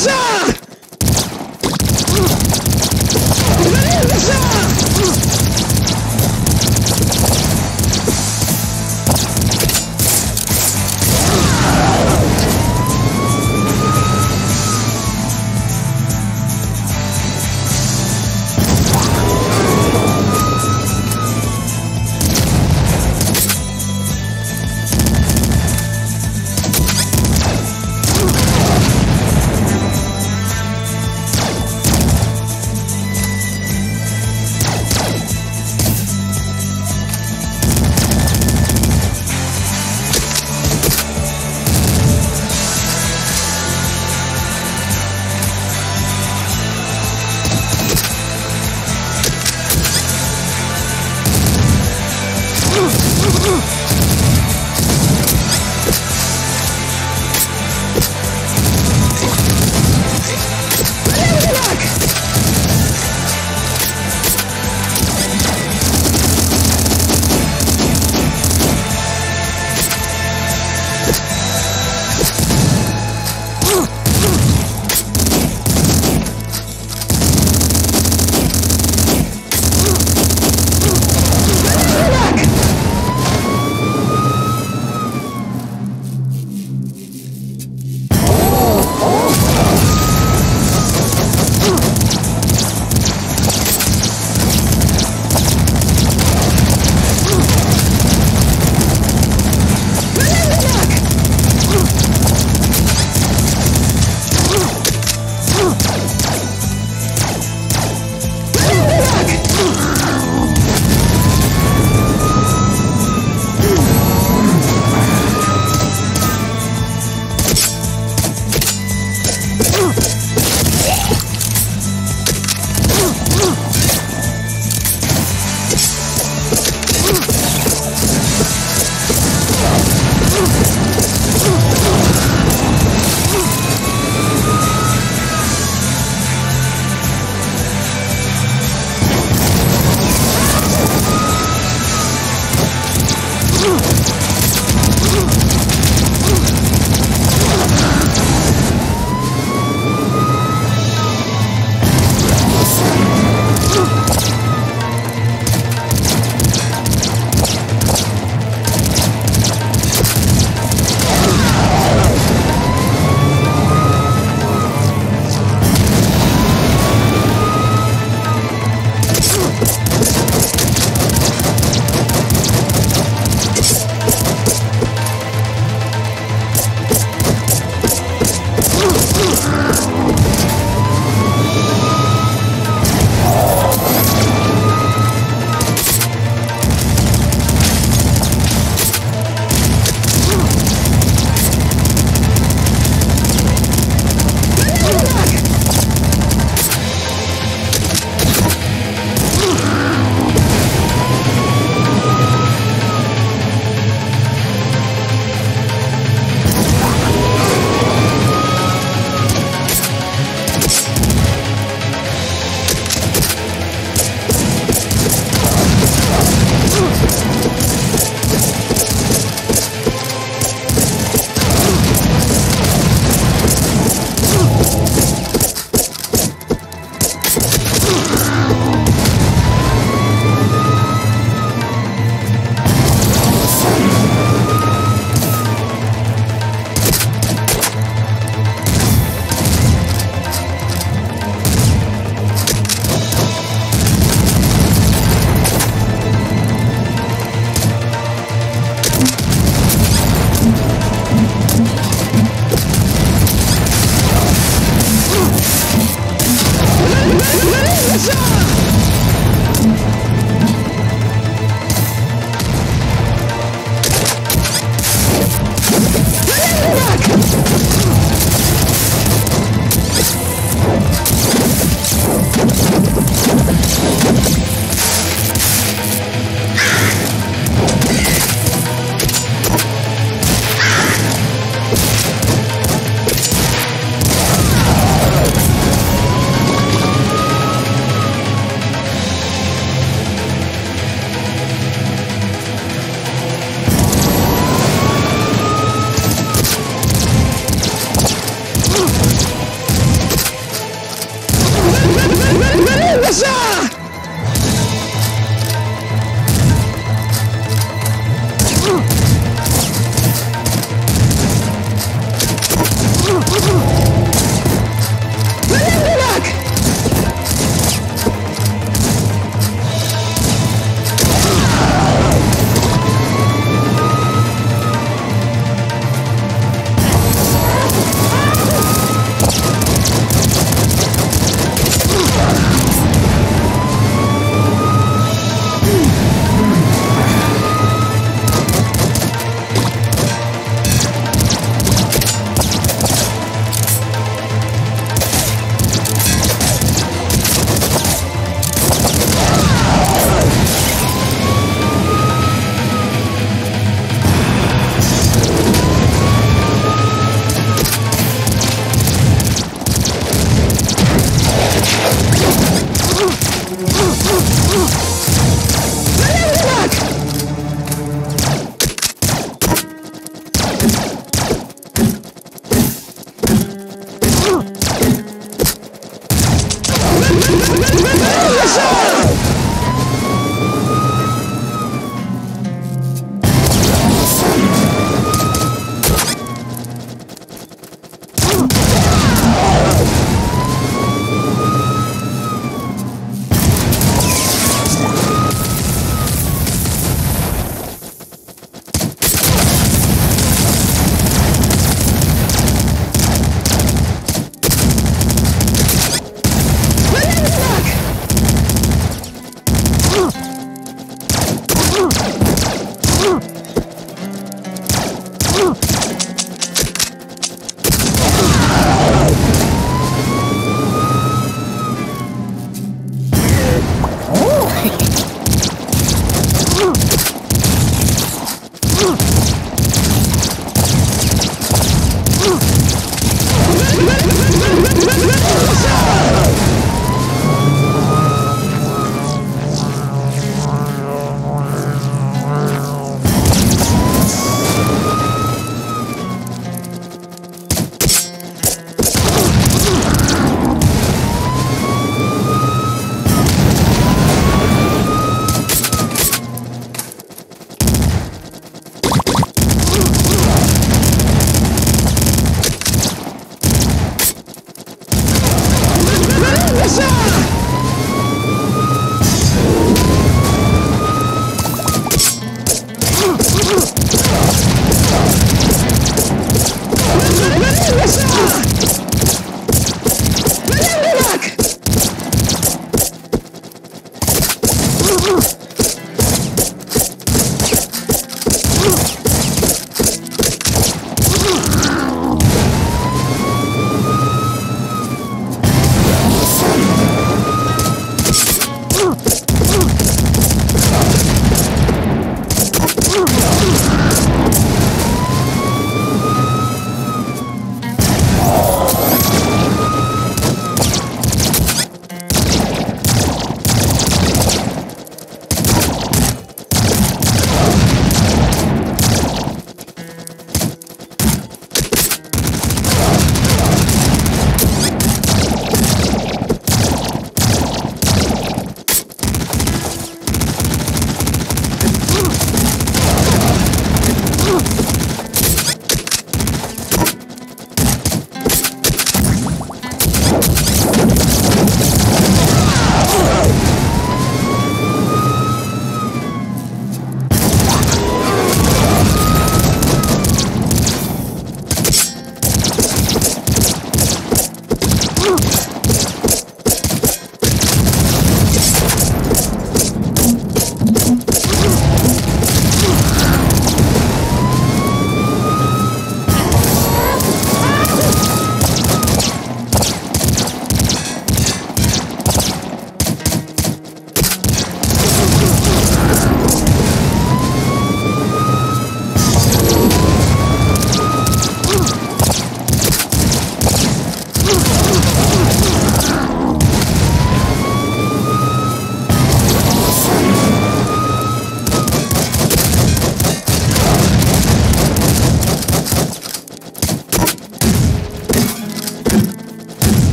じ。